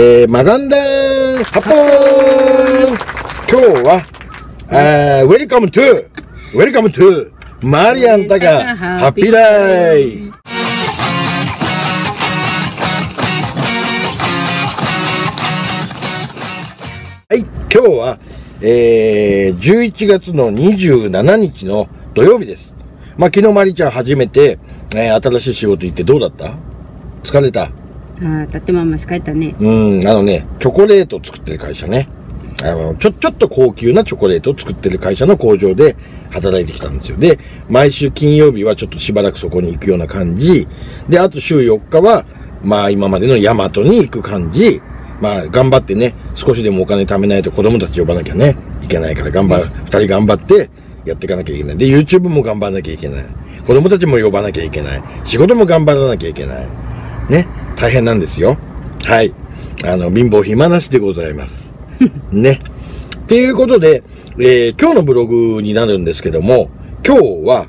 えー、 Magandang hapon。今日は、えー、 Welcome to welcome to マリ and タカ Happy Life はい、今日は、えー、11月の27日の土曜日です。まあ、昨日マリちゃん初めて、えー、新しい仕事行ってどうだった？疲れた？ああ、たってまんまし帰ったね。うん、あのね、チョコレートを作ってる会社ね。あの、ちょ、ちょっと高級なチョコレートを作ってる会社の工場で働いてきたんですよ。で、毎週金曜日はちょっとしばらくそこに行くような感じ。で、あと週4日は、まあ今までのヤマトに行く感じ。まあ頑張ってね、少しでもお金貯めないと子供たち呼ばなきゃね、いけないから頑張る、二人頑張ってやっていかなきゃいけない。で、YouTube も頑張らなきゃいけない。子供たちも呼ばなきゃいけない。仕事も頑張らなきゃいけない。ね、大変なんですよ。はい。あの、貧乏暇なしでございます。ね。っていうことで、えー今日のブログになるんですけども、今日は、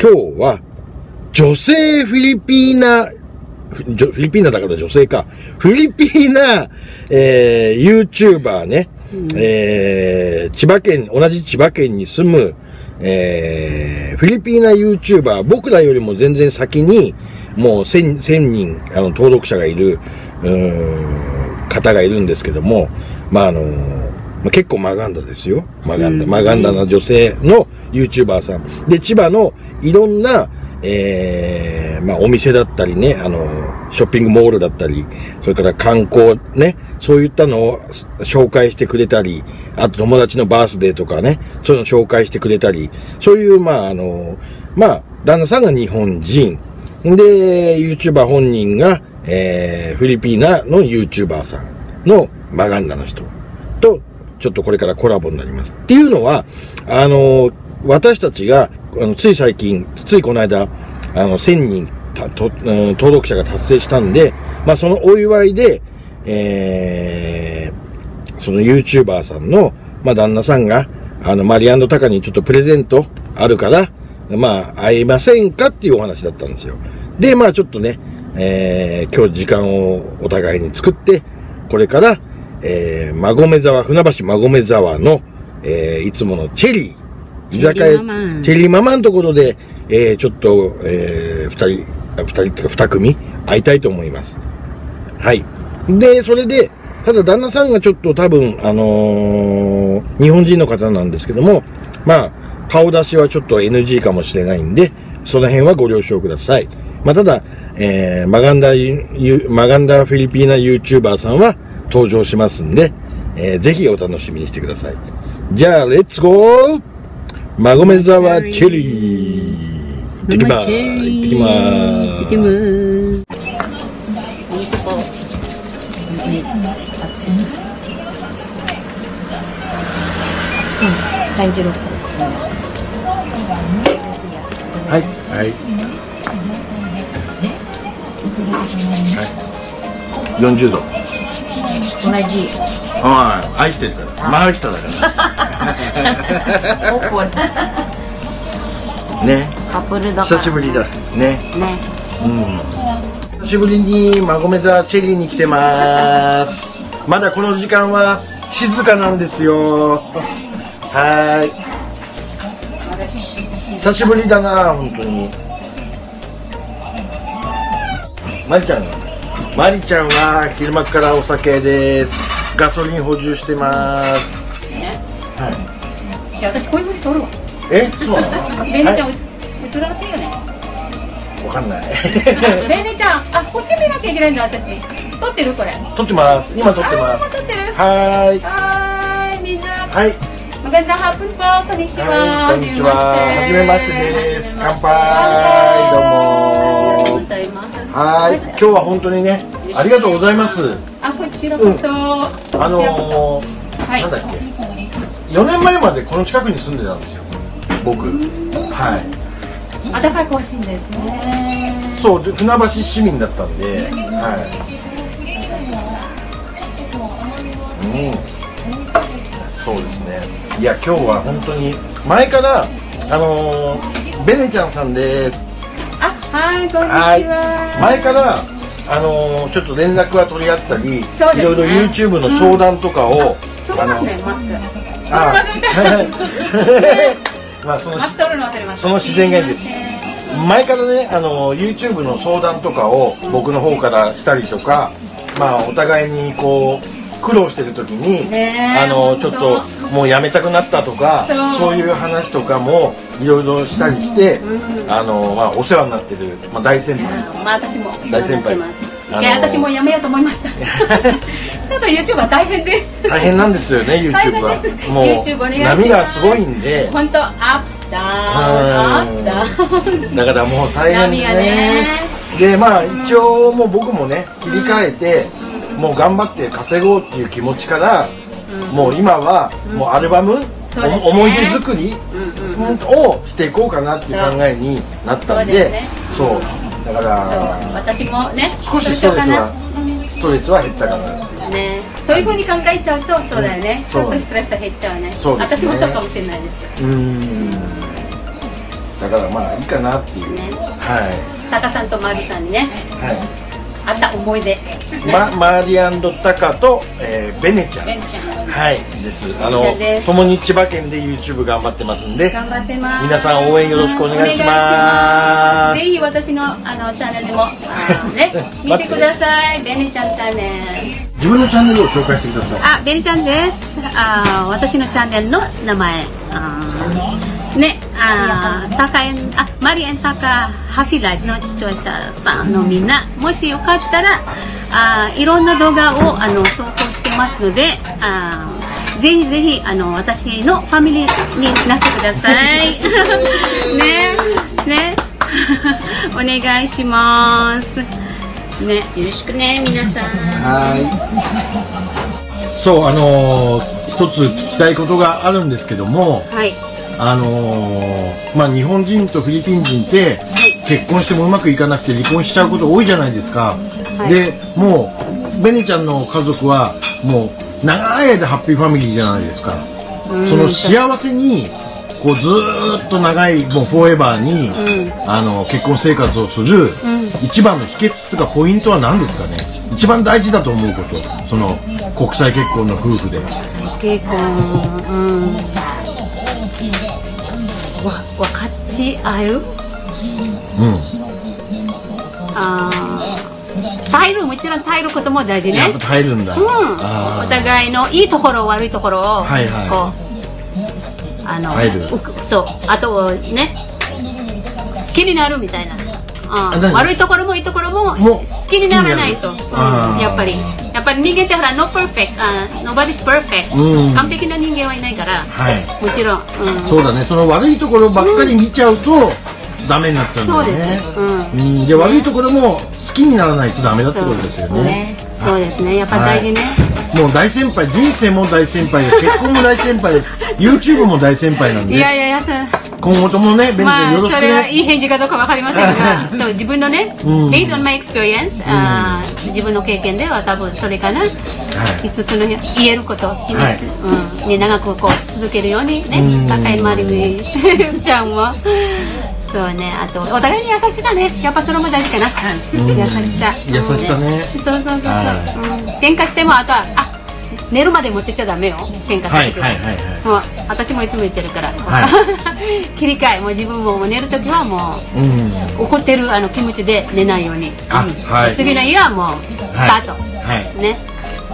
今日は、女性フィリピーナ、フィフィリピーナだから女性か。フィリピーナ、えー、YouTuber ね。えー、千葉県、同じ千葉県に住む、えー、フィリピーナ YouTuber、僕らよりも全然先に、もう1000、1000人、あの、登録者がいる、うーん、方がいるんですけども、まあ、あのまあ、結構マガンダですよ。マガンダ、うんマガンダな女性の YouTuber さん。で、千葉のいろんな、えー、まあ、お店だったりね、あの、ショッピングモールだったり、それから観光ね、そういったのを紹介してくれたり、あと友達のバースデーとかね、そういうの紹介してくれたり、そういう、まあ、あの、まあ、旦那さんが日本人、で、YouTuber 本人が、えー、フィリピーナの YouTuber さんのマガンダの人と、ちょっとこれからコラボになります。っていうのは、あの、私たちが、あの、つい最近、ついこの間、あの、1000人たと、うん登録者が達成したんで、まあ、そのお祝いで、えー、その YouTuber さんの、まあ、旦那さんが、あの、マリアンドタカにちょっとプレゼントあるから、まあ、会いませんかっていうお話だったんですよ。で、まあ、ちょっとね、えー、今日時間をお互いに作って、これから、えー、馬込沢、船橋馬込沢の、えー、いつものチェリー、居酒屋、チェリーママのところで、えー、ちょっと、えー、二人、あ二人っていうか二組、会いたいと思います。はい。で、それで、ただ旦那さんがちょっと多分、あのー日本人の方なんですけども、まあ、顔出しはちょっと NG かもしれないんで、その辺はご了承ください。まあ、ただ、えー、マガンダマガンダフィリピーナ YouTuber さんは登場しますんで、えーぜひお楽しみにしてください。じゃあ、レッツゴーマゴメザワチェリー行ってきまーす。行ってきま行ってきまーす。ーす。いいとこ。熱い。うん、三十六個。はい。はい。はい。40度。同じ。はい。愛してるから。マーキタだから。ね。カップルだ。久しぶりだ。ね。ね。うん。久しぶりにマゴメザチェリーに来てます。まだこの時間は静かなんですよ。はーい。久しぶりだな、本当に。マリちゃん、マリちゃんは昼間からお酒です。ガソリン補充してます。ね。はいや、私こういうふうに撮るわ。い。え、そうなの？ベイメちゃん、は映られてるよね。いわかんない。ベイメちゃん、あ、こっち見なきゃいけないんだ、私。撮ってるこれ。撮ってます。今撮ってまあ、す。今撮ってる。はーい。はーい、みんな。はい。マガンダハープンポー、こんにちは。はい、今日は本当にね、ありがとうございます。あ、こちらこそ。あのー、はいなんだっけ、4年前までこの近くに住んでたんですよ。僕。はい。あ、だから詳しいんですね。そう、で船橋市民だったんで、はい。うん。そうですね。いや、今日は本当に、前から、あのー、ベネちゃんさんです。あ、はい、こんにちは。前からあのーちょっと連絡は取り合ったり、ね。いろいろ YouTube の相談とかを、取りますねマスク。あ取り まあそのその自然がいいです前からねあの YouTube の相談とかを僕の方からしたりとかまあお互いにこう苦労してる時に、あのちょっと本もうやめたくなったとかそう。いう話とかもいろいろしたりして、うん。あのまあお世話になってる、まあ、大先輩です。まあ私も大先輩。いや私もやめようと思いました。ちょっと YouTube は大変です。大変なんですよね YouTube は。もう YouTube 波がすごいんで。本当アップスダウンアップスダウンだからもう大変です波がね。でまあ一応もう僕もね切り替えて、もう頑張って稼ごうっていう気持ちから、うん。もう今はもうアルバム、思い出作りをしていこうかなっていう考えになったんでそうだから私もね少しストレスはストレスは減ったかなっていう。ね。そういうふうに考えちゃうとそうだよね、ちょっとストレスが減っちゃうね。私もそうかもしれないです。うーん。だからまあいいかなっていう、ね。はタカさんとマリさんにね。いはいあった思い出、ねま、マーリアンドタカと、えーベネちゃん。ちゃん。はいです。あのベネちゃんです。共に千葉県で YouTube 頑張ってますんで頑張ってます。皆さん応援よろしくお願いします。ぜひ私のあのチャンネルでも ね見てください。ベネちゃんチャンネル。自分のチャンネルを紹介してください。あ、ベリちゃんです。あ、私のチャンネルの名前。あね、あ、タカエン、あ、マリエンタカハフィライの視聴者さんのみんな、もしよかったら、あ、いろんな動画をあの投稿してますので、あ、ぜひぜひあの私のファミリーになってください。ね、ね、お願いします。ね、よろしくね、皆さん。はいそうあのー一つ聞きたいことがあるんですけどもはい。あのーまあ日本人とフィリピン人ってはい。結婚してもうまくいかなくて離婚しちゃうこと多いじゃないですか、はい。でもうベネちゃんの家族はもう長い間ハッピーファミリーじゃないですか、うん。その幸せにこうずーっと長いもうフォーエバーに、うん。あの結婚生活をする、うん。一番の秘訣とかポイントは何ですかね。一番大事だと思うこと。その国際結婚の夫婦で。結婚、うん、わ分かち合う？うん。あー耐えるもちろん耐えることも大事ね。耐えるんだ、うん、お互いのいいところ悪いところを、はいはい。こうあの耐えるうくそうあとね好きになるみたいな、うん、悪いところもいいところも好きにならないと、うん、やっぱりぱり人間ってほら no perfect、あ nobody's perfect、うん。完璧な人間はいないから、はい。もちろん、うん、そうだね。その悪いところばっかり見ちゃうと、ダメになっちゃうんだよね。そうです。うん。で悪いところも好きにならないとダメだってことですよね。そうですね。やっぱ大事ね、もう大先輩人生も大先輩です結婚も大先輩です YouTube も大先輩なんで。いやいやいや今後ともねベンちゃよろしくそれはいねい返事かどうかわかりませんが そう自分のね、うん。based on my experience、あー自分の経験では多分それかな。はい。5つの言えること秘密、はい。うん。ね、長くこう続けるようにうん。ね高いまりみちゃんも。そうね。あとお互いに優しさね。やっぱそれも大事かな、ん。優しさ。優しさね。そうそうそうそう、喧嘩してもあとはあ寝るまで持ってっちゃダメよ喧嘩する時はいはいはいはい。もう私もいつも言ってるから、は 切り替え。もう自分ももう寝る時はもうん。う怒ってるあの気持ちで寝ないように、あうん。はい。次の日はもうスタート、はい。ね。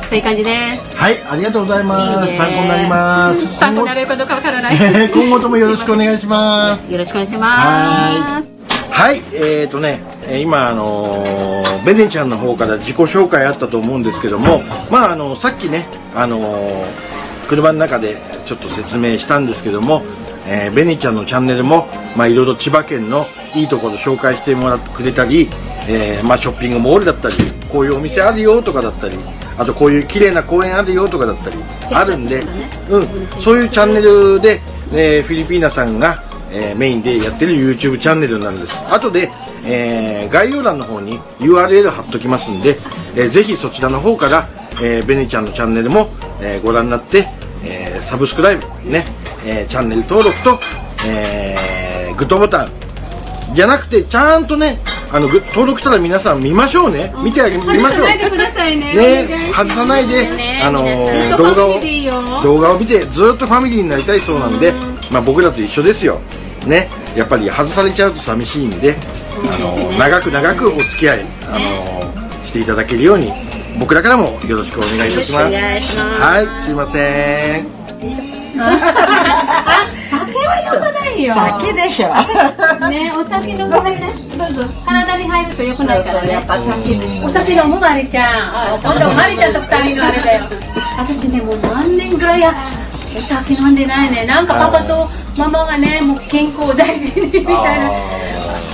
そういう感じです。はい。ありがとうございます。いいね。参考になります。参考になれるかどうかわからない。今後ともよろしくお願いします。よろしくお願いします。はい、えーとね、えー今、あのーベネちゃんの方から自己紹介あったと思うんですけども、まあ、あのさっきね、あのー車の中でちょっと説明したんですけども、えーベネちゃんのチャンネルも、まあ、いろいろ千葉県のいいところ紹介してもらってくれたり、えーまあ、ショッピングモールだったり、こういうお店あるよとかだったり、あとこういう綺麗な公園あるよとかだったり、あるんで、うん、そういうチャンネルで、えーフィリピーナさんが、えーメインでやってる YouTube チャンネルなんです。後で、えー概要欄の方に URL 貼っときますんで、えーぜひそちらの方から、えーベネちゃんのチャンネルも、えーご覧になって、えーサブスクライブね、えーチャンネル登録と、えーグッドボタンじゃなくてちゃんとねあのぐ登録したら皆さん見ましょうね。見てあげ見ましょう。外さないでくださいね。ね外さないで、ねあの動画を動画を見てずっとファミリーになりたいそうなんで、まあ、僕らと一緒ですよ。ねやっぱり外されちゃうと寂しいんで、長く長くお付き合い、あのしていただけるように僕らからもよろしくお願いいたします。よろしくお願いしますはいすいません。あ酒は良くないよ酒でしょ。ねお酒飲まないね体に入ると良くないからね。やっぱ酒でしょ。お酒飲むマリちゃん。今度マリちゃんと二人のあれだよ。私ねもう何年ぐらいや。お酒飲んでないね。なんかパパとママがねもう健康を大事にみたいな。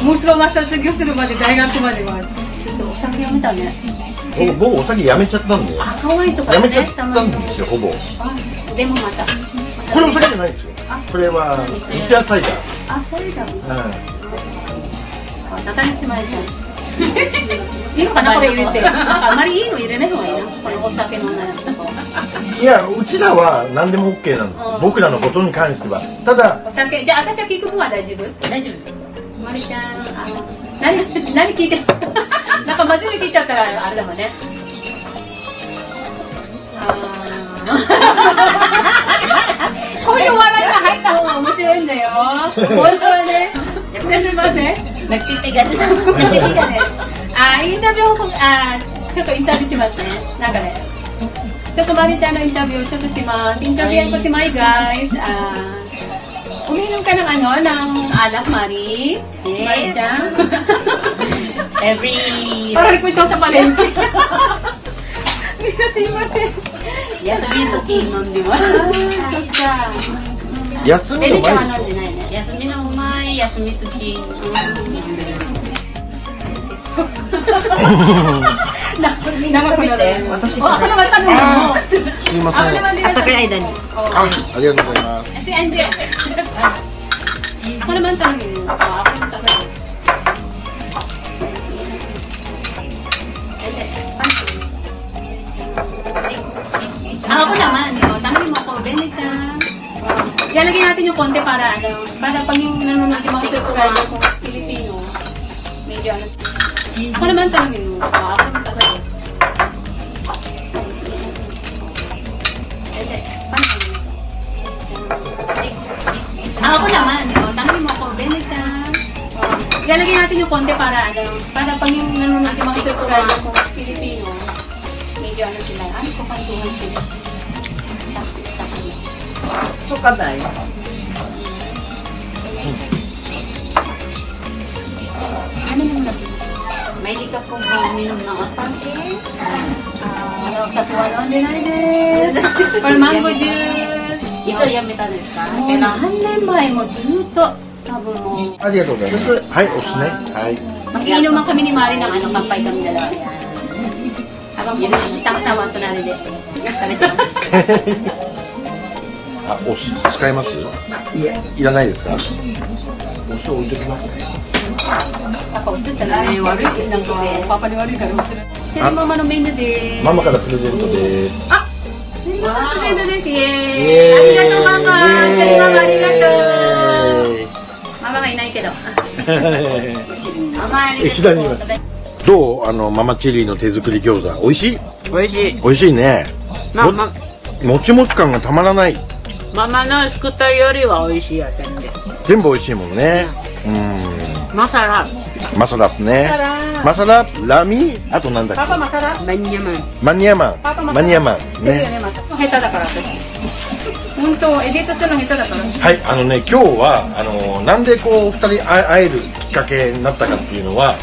息子が卒業するまで大学まではちょっとお酒やめたね。僕僕お酒やめちゃったんでや赤ワインとかめちゃったんですよほぼあでもまた。これお酒じゃないですよこれは三ツ矢サイダーあそれだ。うん中西マリちゃん。いい のかなこれ入れて。あんまりいいの入れない方がいいな。このお酒飲んだやつとか。いやうちらは何でも OK なんですうん僕らのことに関してはただお酒じゃあ私は聞く分は大丈夫？大丈夫まりちゃんあの何何聞いて なんか真面目に聞いちゃったらあれだもんねあー こういう笑いが入った方が面白いんだよ本当はねやってみません Nagtitigan Nagtitigan eh. Ah, interview ko, ah, ちょっとインタビューしますね。なんかね、ちょっとマリちゃんのインタビューをちょっとします。インタビュー ko si My guys. Ah, uminom ka ng ano, ng alak, Mari? Yes. Mari Chan? Every Parang ko ito sa palengke. Minasimasin. 休みの日飲んでま Ah, す。そっか。休みのエリちゃんは前飲んでないね。休みの前、休み時。な長くなる。私あ、これまた飲むの。すいませあ、これんまで。あったかい間に。あありがとうございます Ito, Andre. Ano naman tanongin mo? Ah, Ako yung tanongin. Ete, pansin. Ah, ako naman. Oh, tanongin mo ako, Bene-chan. Oh, Ilalagay natin yung konti para ano, para pag yung nanonood yung mga subscriber kung Filipino, medyo ano. Ako naman tanongin mo. Oh, ako yung sasagot. Ah, ako naman. O, tanongin mo ako, Bene-chan. O, ilalagay natin yung konti para ano, para pag yung nanonood yung mga subscriber kung Filipino, medyo ano sila, ano ko kantuhan sila. Toxic sa kanila. Suka tayo. Ano yung nabili? May likat kong uminom ng asake. Ah, sa tuwalon din ay des. Or mango juice. いつやめたんですかもう何年前もずっと多分もうありがとうございますはいお酢ねはい Magiinuman kami ni Mari ng ano, kampay kami dalawa. Habang pumasita kasama ito namin din. Kami ito. あお酢使いますいや。いらないですかお酢置いときますね May worry. Yun lang ko. Papaniwari ka naman sila. Siya yung mama ng menu din. ママからプレゼントですあすいません、プレゼントです。イイエーイ。ありがとう、ママ。イエーイママありがとう。ママがいないけど。ママありがとう。石田にいますどう？あのママチェリーの手作り餃子美味しい？美味しい。美味しいねまあ、ま、もちもち感がたまらないママの作ったよりは美味しいやせんで。全部美味しいもんねうんマサラ、マサラップねマサララミあとなんだっけ？masarap. マニアマン。マニアマン.マニアマンね masarap. Heta da から、私。本当、エディットするの下手だから。はいあのね今日はあのなんでこう二人会会えるきっかけになったかっていうのは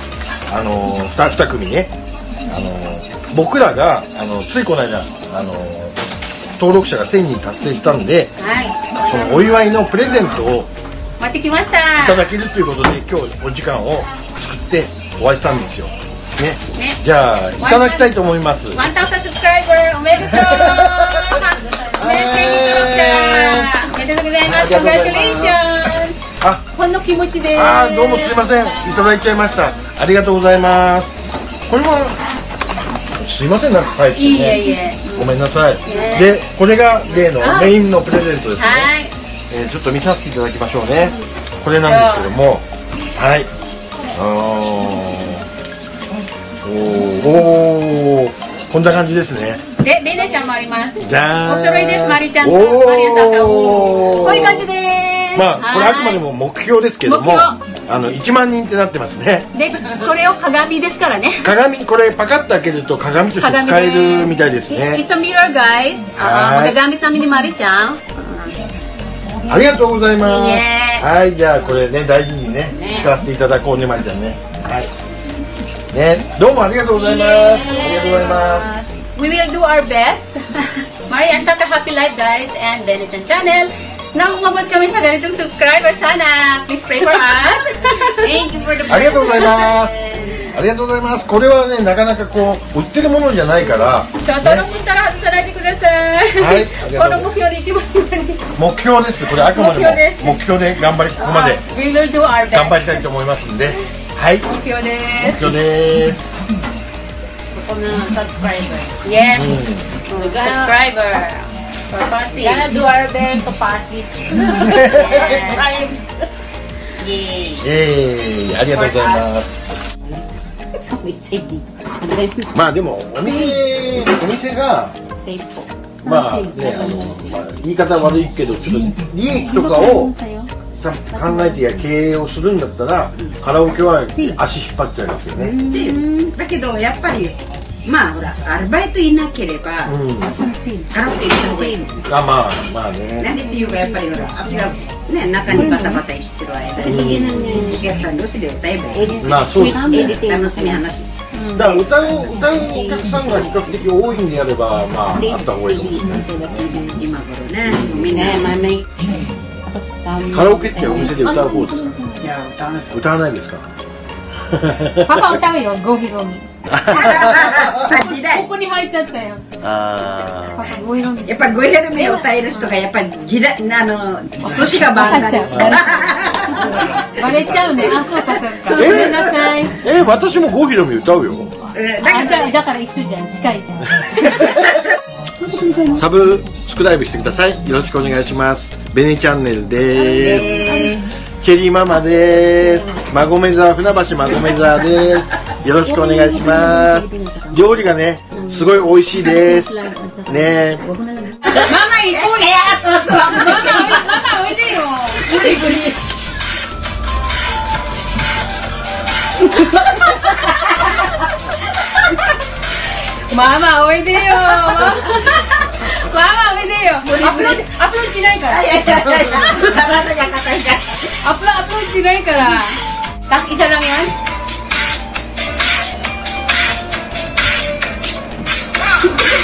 あの二二組ねあの僕らがあのついこの間あの登録者が1000人達成したんでそのはい。お祝いのプレゼントを待ってきましいたた。だけるということで今日お時間を作ってお会いしたんですよねね。じゃあいただきたいと思います1000 subscriber! おめでとう !1000 登録者おめでとうございますありがとうございます Congratulations! あほんの気持ちです。あーどうもすいませんいただいちゃいましたありがとうございますこれはすいませんなんか帰ってねいいえいえ。ごめんなさいねでこれが例のあメインのプレゼントですね、はい。えーちょっと見させていただきましょうね。これなんですけども。はい。おー。おー。こんな感じですね。で、ベネちゃんもあります。じゃーん。お揃いです、マリちゃんと。おーマリアさんが。こういう感じです。まあこれあくまでも目標ですけども目あの1万人ってなってますね。で、これを鏡ですからね。鏡これパカッと開けると鏡として鏡使えるみたいですね。It's a mirror, guys. あはい magagamit namin ni Mari chan. ありがとうございます。はい、じゃあ、これね、大事にね、聞かせていただこうね、まりちゃんね。はい。ね、どうもありがとうございます。ありがとうございます。we will do our best。マリアンタカ、happy life guys and ベネちゃんチャンネル。い。ガリ、ありがとうございます。ありがとうございますこれはねなかなかこう売ってるものじゃないから、So, 登録したら外さないでください。はい この目標でいきますよね。目標ですこれあくまでも目標です目標で頑張りここまで We will do our best. 頑張りたいと思いますんではい目標で目標ですそこの subscriber. す。Yes. We're gonna, Subscriber. For passing. gonna do our best to pass this. Yay. えー、ありがとうございますまあでもお店お店が.まあねあの、まあ、言い方悪いけどちょっと利益とかをちゃんと考えてや経営をするんだったらカラオケは足引っ張っちゃいますよね。だけどやっぱりまあほらアルバイトいなければうんカラオケ行った方がい。いあまあまあねなんでっていうかやっぱりほらあっちがね中にバタバタしてる間にお客さん同士で歌えばいいまあそうですね楽しみ話だから歌う歌うお客さんが比較的多いんであればまああった方がいいかもしれない今頃ね。みん。な Ne, may may. カラオケってお店で歌う方ですかいや歌わなそう歌わないですか？Papa, utawi yo. Go Hiromi. 時代ここに入っちゃったよ。あ.やっぱゴイヘルメを歌える人がやっぱり時代あの年が番だわかっちゃう。バレちゃうね。あ、そうかそうか。ごめんなさい。ーえ私も郷ひろみ歌うよあ、じゃあ、だから一緒じゃん。近いじゃん。サブスクライブしてくださいよろしくお願いしますベネチャンネルですチェリーママです馬込沢船橋馬込沢ですよろしくお願いします料理がねすごい美味しいですねママ行こうよ。ママ、ママおいでよ。ママおいでよ。ママおいでよ。アプローチ、アプローチしないから。アプロアプローチしないから。Tak, isa lang yan.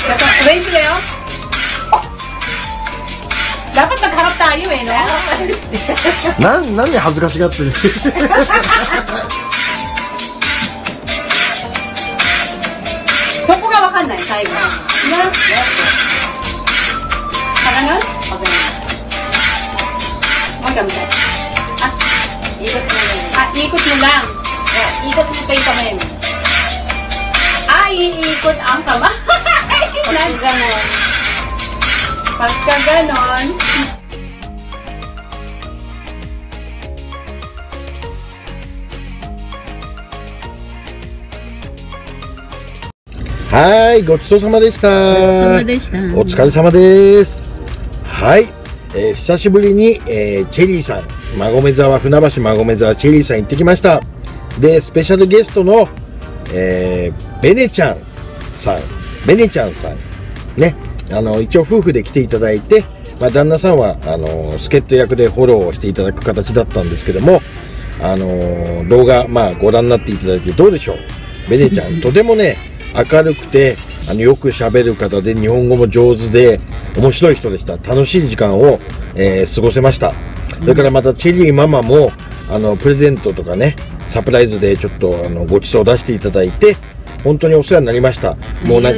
Dapat, wait sila yun. Dapat magharap tayo eh, no? なんなんで恥ずかしがってる？そこがわかんない、最後。な、Pag ganun? Pag ganun. Huwag kami tayo. Ah, ikot mo lang. Ah, ikot mo lang. Eh, ikot mo pa yung kamay mo. Ah, iikot ang kamay. Pag ganon. Pagka ganon. はいごちそうさまでしたでした。お疲れ様です。はい。えー久しぶりに、えーチェリーさん、馬込沢、船橋馬込沢チェリーさん行ってきました。で、スペシャルゲストの、えーベネちゃんさん、ベネちゃんさん、ね、あの、一応夫婦で来ていただいて、まあ、旦那さんは、あの、助っ人役でフォローをしていただく形だったんですけども、あの、動画、まあ、ご覧になっていただいてどうでしょう？ベネちゃん、とてもね、明るくて、あの、よく喋る方で、日本語も上手で、面白い人でした。楽しい時間を、えー過ごせました。それからまた、チェリーママも、あの、プレゼントとかね、サプライズでちょっと、あの、ご馳走出していただいて、本当にお世話になりました。もうな、あ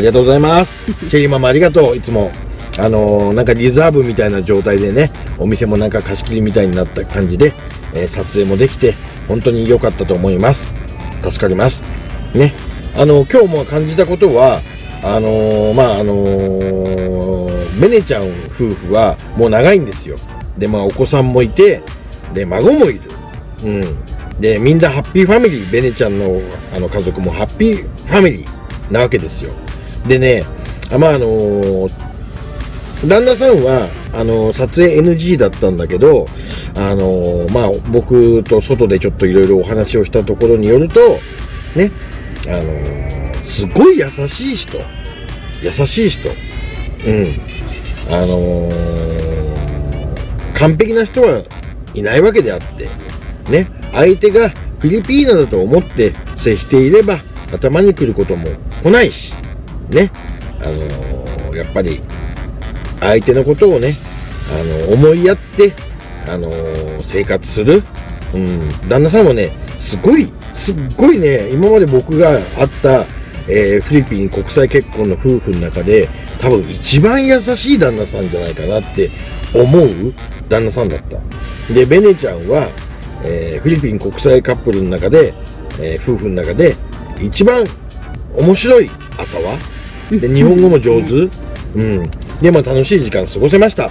りがとうございます。チェリーママありがとう、いつも。あのーなんかリザーブみたいな状態でね、お店もなんか貸し切りみたいになった感じで、えー撮影もできて、本当に良かったと思います。助かります。ね。あの、今日も感じたことは、あのーまあ、あのーベネちゃん夫婦はもう長いんですよ。で、まあ、お子さんもいて、で、孫もいる。うん。で、みんなハッピーファミリー、ベネちゃんのあの家族もハッピーファミリーなわけですよ。でね、あまああのー旦那さんは、あの撮影 NG だったんだけど、あのまあ、僕と外でちょっといろいろお話をしたところによると、ね、あのーすごい優しい人。優しい人。うん。あのー完璧な人はいないわけであって、ね、相手がフィリピーナだと思って接していれば頭に来ることも来ないし、ね、あのーやっぱり相手のことをね、あの思いやって、あの生活する、うん、旦那さんもね、すごい、すっごいね、今まで僕が会った、えーフィリピン国際結婚の夫婦の中で、多分一番優しい旦那さんじゃないかなって思う旦那さんだった。で、ベネちゃんは、えーフィリピン国際カップルの中で、えー夫婦の中で、一番面白い朝はで、日本語も上手うん。で、まあ楽しい時間過ごせました。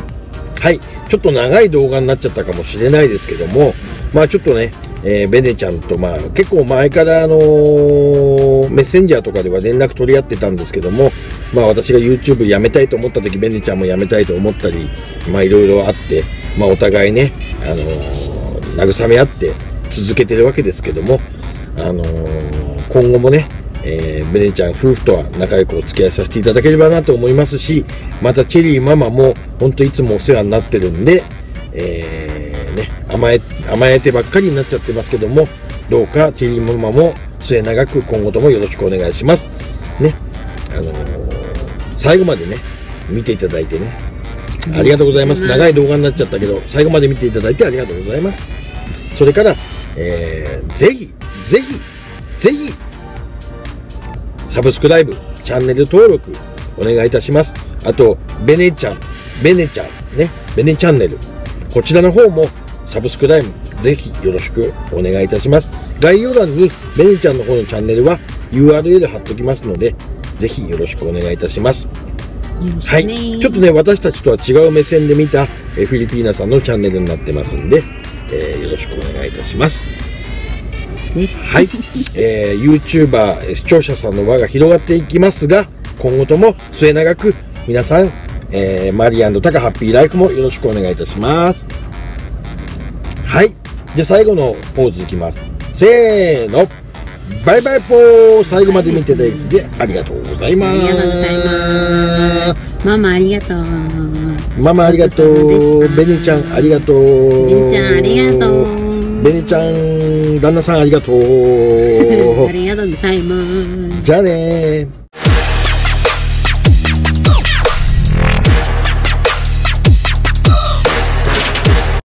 はい。ちょっと長い動画になっちゃったかもしれないですけども、まあちょっとね、えーベネちゃんとまあ結構前からあのーメッセンジャーとかでは連絡取り合ってたんですけども、まあ私が YouTube やめたいと思った時、ベネちゃんもやめたいと思ったり、まいろいろあって、まあお互いね、あのー慰め合って続けてるわけですけども、あの今後もね、えーベネちゃん夫婦とは仲良くお付き合いさせていただければなと思いますし、またチェリーママも本当いつもお世話になってるんで、えー、甘え、甘えてばっかりになっちゃってますけども、どうかチェリーママも末永く今後ともよろしくお願いします。ね、あのー最後までね、見ていただいてね、ありがとうございます。長い動画になっちゃったけど、最後まで見ていただいてありがとうございます。それから、えーぜひ、ぜひ、ぜひ、サブスクライブ、チャンネル登録、お願いいたします。あと、ベネちゃん、ベネちゃん、ね、ベネチャンネル、こちらの方も、サブスクライブ、ぜひよろしくお願いいたします。概要欄に、ベネちゃんの方のチャンネルは URL 貼っときますので、ぜひよろしくお願いいたします。はい。ちょっとね、私たちとは違う目線で見た、えーフィリピーナさんのチャンネルになってますんで、えーよろしくお願いいたします。はい。えー、YouTuber、えー視聴者さんの輪が広がっていきますが、今後とも末永く皆さん、えーマリアンドタカハッピーライフもよろしくお願いいたします。はい。じゃあ最後のポーズいきます。せーの。バイバイポー最後まで見ていただいてありがとうございます。ありがとうございます。ママありがとう。ママありがとう。ベネちゃんありがとう。ベネちゃんありがとう。ベネちゃん、旦那さんありがとう。ありがとうございます。じゃあねー。